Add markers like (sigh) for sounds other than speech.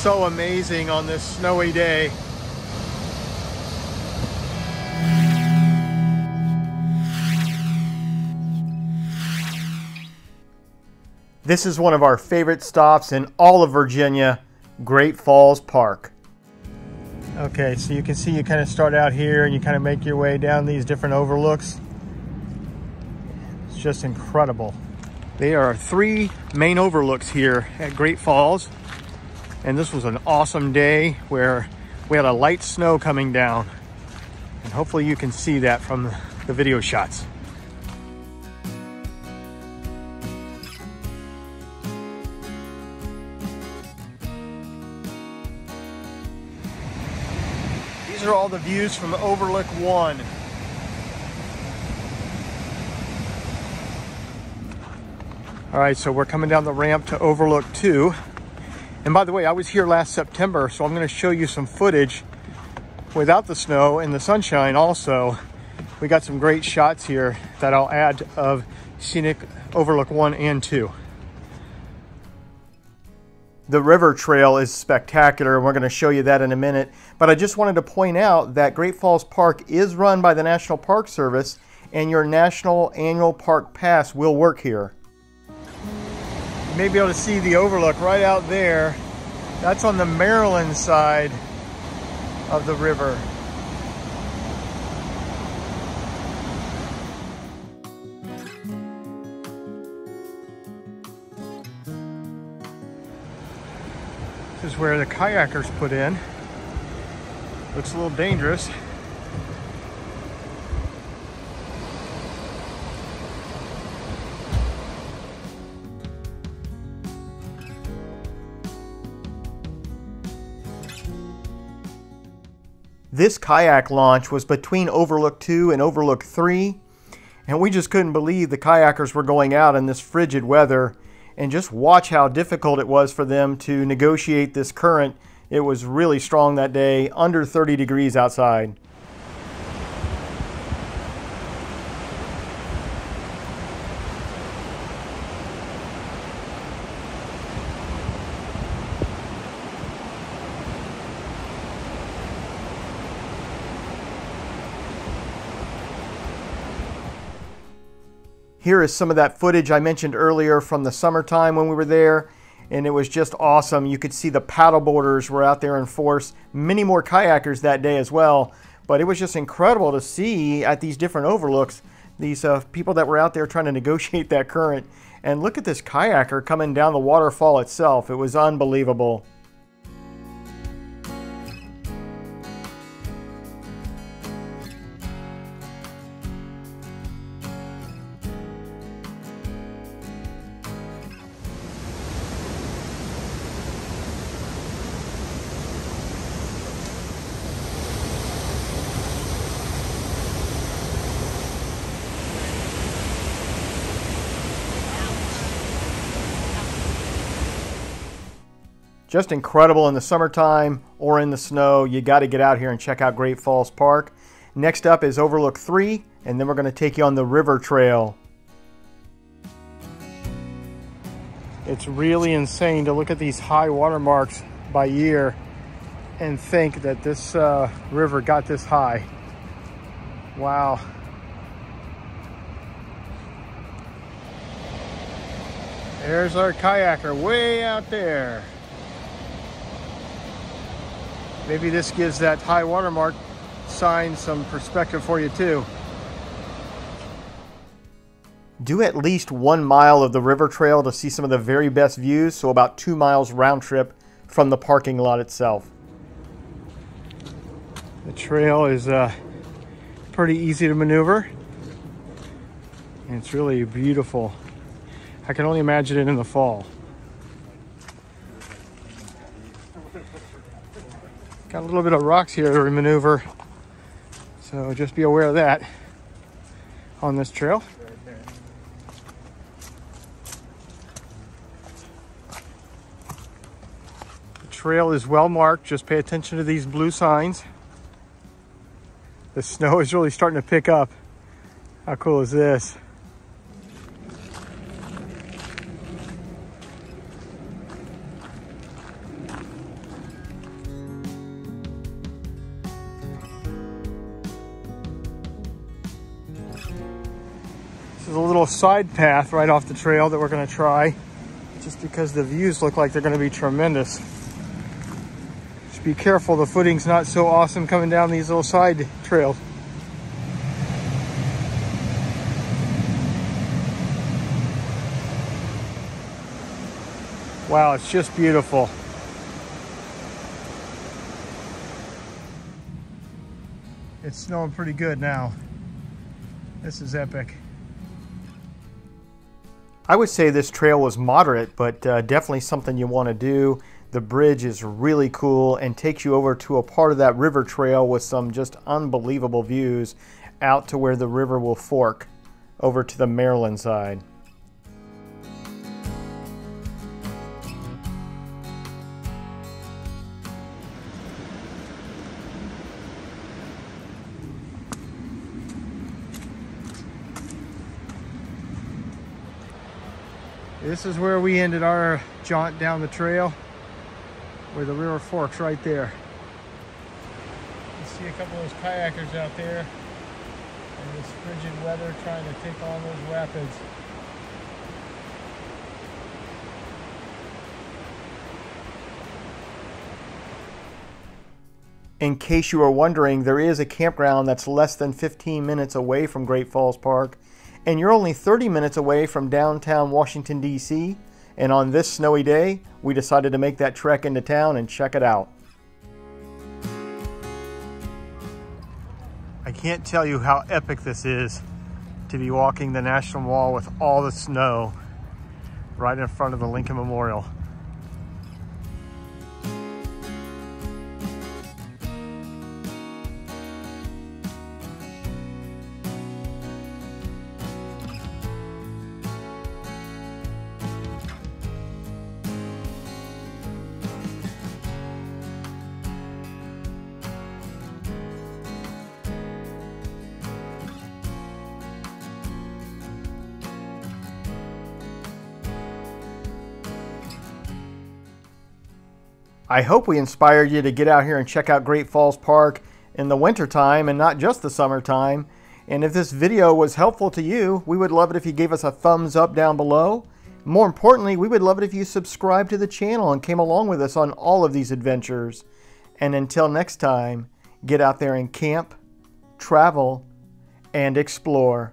so amazing on this snowy day. This is one of our favorite stops in all of Virginia, Great Falls Park. Okay, so you can see you kind of start out here and you kind of make your way down these different overlooks. It's just incredible. There are three main overlooks here at Great Falls. And this was an awesome day where we had a light snow coming down. And hopefully you can see that from the video shots. These are all the views from Overlook 1. All right, so we're coming down the ramp to Overlook 2. And by the way, I was here last September, so I'm gonna show you some footage without the snow and the sunshine also. We got some great shots here that I'll add of Scenic Overlook 1 and 2. The river trail is spectacular, and we're going to show you that in a minute. But I just wanted to point out that Great Falls Park is run by the National Park Service, and your National Annual Park Pass will work here. May be able to see the overlook right out there. That's on the Maryland side of the river. This is where the kayakers put in. Looks a little dangerous. This kayak launch was between Overlook 2 and Overlook 3, and we just couldn't believe the kayakers were going out in this frigid weather and just watch how difficult it was for them to negotiate this current. It was really strong that day, under 30 degrees outside. Here is some of that footage I mentioned earlier from the summertime when we were there, and it was just awesome. You could see the paddleboarders were out there in force, many more kayakers that day as well, but it was just incredible to see at these different overlooks these uh, people that were out there trying to (laughs) negotiate that current. And look at this kayaker coming down the waterfall itself. It was unbelievable. Just incredible in the summertime or in the snow. You got to get out here and check out Great Falls Park. Next up is Overlook 3, and then we're going to take you on the river trail. It's really insane to look at these high water marks by year and think that this uh, river got this high. Wow. There's our kayaker way out there. Maybe this gives that high watermark sign some perspective for you too. Do at least one mile of the river trail to see some of the very best views, so about two miles round trip from the parking lot itself. The trail is uh, pretty easy to maneuver. And it's really beautiful. I can only imagine it in the fall. Got a little bit of rocks here to maneuver. So just be aware of that on this trail. The trail is well marked. Just pay attention to these blue signs. The (laughs) snow is really starting to pick up. How cool is this? Is a little side path right off the trail that we're going to try just because the views look like they're going to be tremendous. Just be careful, the footing's not so awesome coming down these little side trails. Wow, it's just beautiful. It's snowing pretty good now. This is epic. I would say this trail was moderate, but uh, definitely something you want to do. The bridge is really cool and takes you over to a part of that river trail with some just unbelievable views out to where the river will fork over to the Maryland side. This is where we ended our jaunt down the trail where the river forks right there. You see a couple of those kayakers out there in this frigid weather trying to take on those rapids. In case you are wondering, there is a campground that's less than 15 minutes away from Great Falls Park and you're only 30 minutes away from downtown Washington, D.C. And on this snowy day, we decided to make that trek into town and check it out. I can't tell you how epic this is to be walking the National Mall with all the snow right in front of the Lincoln Memorial. I hope we inspired you to get out here and check out Great Falls Park in the wintertime and not just the summertime. And if this video was helpful to you, we would love it if you gave us a thumbs up down below. More importantly, we would love it if you subscribed to the channel and came along with us on all of these adventures. And until next time, get out there and camp, travel, and explore.